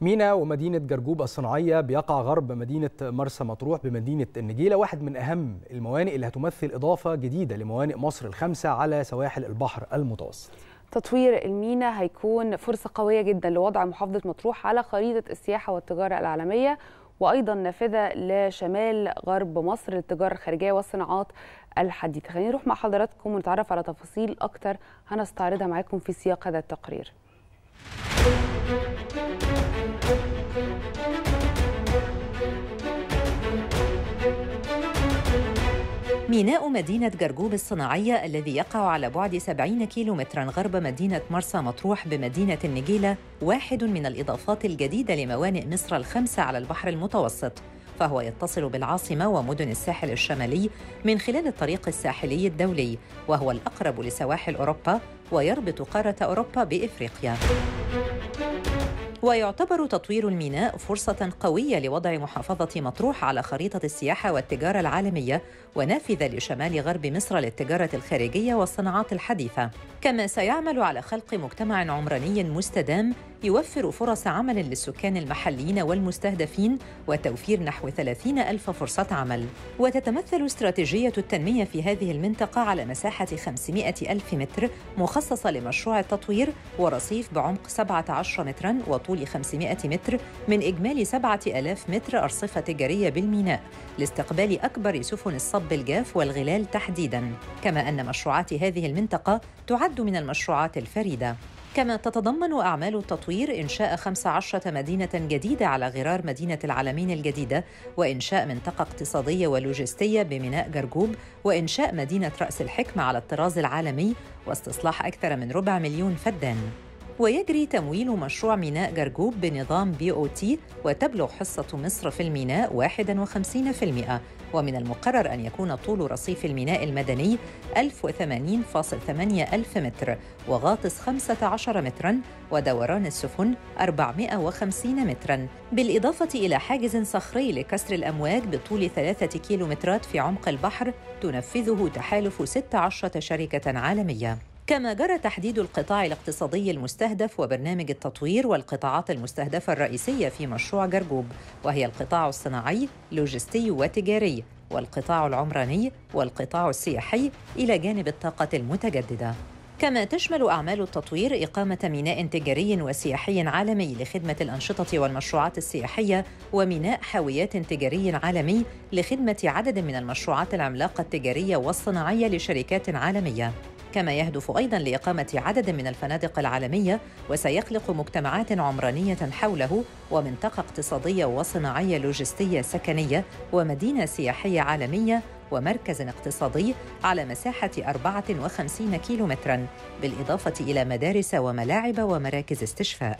مينا ومدينة جرجوب الصناعية بيقع غرب مدينة مرسى مطروح بمدينة النجيلة واحد من أهم الموانئ اللي هتمثل إضافة جديدة لموانئ مصر الخمسة على سواحل البحر المتوسط. تطوير المينا هيكون فرصة قوية جدا لوضع محافظة مطروح على خريطة السياحة والتجارة العالمية وأيضا نافذة لشمال غرب مصر للتجارة الخارجية والصناعات الحديثة. خلينا نروح مع حضراتكم ونتعرف على تفاصيل أكتر هنستعرضها معاكم في سياق هذا التقرير. ميناء مدينة جرجوب الصناعية الذي يقع على بعد 70 كيلومترا غرب مدينة مرسى مطروح بمدينة النجيلة واحد من الإضافات الجديدة لموانئ مصر الخمسة على البحر المتوسط. فهو يتصل بالعاصمة ومدن الساحل الشمالي من خلال الطريق الساحلي الدولي وهو الأقرب لسواحل أوروبا ويربط قارة أوروبا بإفريقيا. ويعتبر تطوير الميناء فرصة قوية لوضع محافظة مطروح على خريطة السياحة والتجارة العالمية ونافذة لشمال غرب مصر للتجارة الخارجية والصناعات الحديثة. كما سيعمل على خلق مجتمع عمراني مستدام يوفر فرص عمل للسكان المحليين والمستهدفين وتوفير نحو 30 ألف فرصة عمل. وتتمثل استراتيجية التنمية في هذه المنطقة على مساحة 500 ألف متر مخصصة لمشروع التطوير ورصيف بعمق 17 متراً وطول 500 متر من إجمالي 7000 متر أرصفة تجارية بالميناء لاستقبال أكبر سفن الصب الجاف والغلال تحديداً. كما أن مشروعات هذه المنطقة تعد من المشروعات الفريدة. كما تتضمن أعمال التطوير إنشاء 15 مدينة جديدة على غرار مدينة العالمين الجديدة وإنشاء منطقة اقتصادية ولوجستية بميناء جرجوب وإنشاء مدينة رأس الحكمة على الطراز العالمي واستصلاح أكثر من ربع مليون فدان. ويجري تمويل مشروع ميناء جرجوب بنظام بي أو تي وتبلغ حصة مصر في الميناء 51% ومن المقرر أن يكون طول رصيف الميناء المدني 1080.8 ألف متر وغاطس 15 متراً ودوران السفن 450 متراً. بالإضافة إلى حاجز صخري لكسر الأمواج بطول ثلاثة كيلومترات في عمق البحر تنفذه تحالف 16 شركة عالمية. كما جرى تحديد القطاع الاقتصادي المستهدف وبرنامج التطوير والقطاعات المستهدفة الرئيسية في مشروع جرجوب وهي القطاع الصناعي لوجستي وتجاري والقطاع العمراني والقطاع السياحي إلى جانب الطاقة المتجددة. كما تشمل أعمال التطوير إقامة ميناء تجاري وسياحي عالمي لخدمة الأنشطة والمشروعات السياحية وميناء حاويات تجاري عالمي لخدمة عدد من المشروعات العملاقة التجارية والصناعية لشركات عالمية. كما يهدف أيضا لإقامة عدد من الفنادق العالمية وسيخلق مجتمعات عمرانية حوله ومنطقة اقتصادية وصناعية لوجستية سكنية ومدينة سياحية عالمية ومركز اقتصادي على مساحة 54 كيلومتراً بالإضافة إلى مدارس وملاعب ومراكز استشفاء.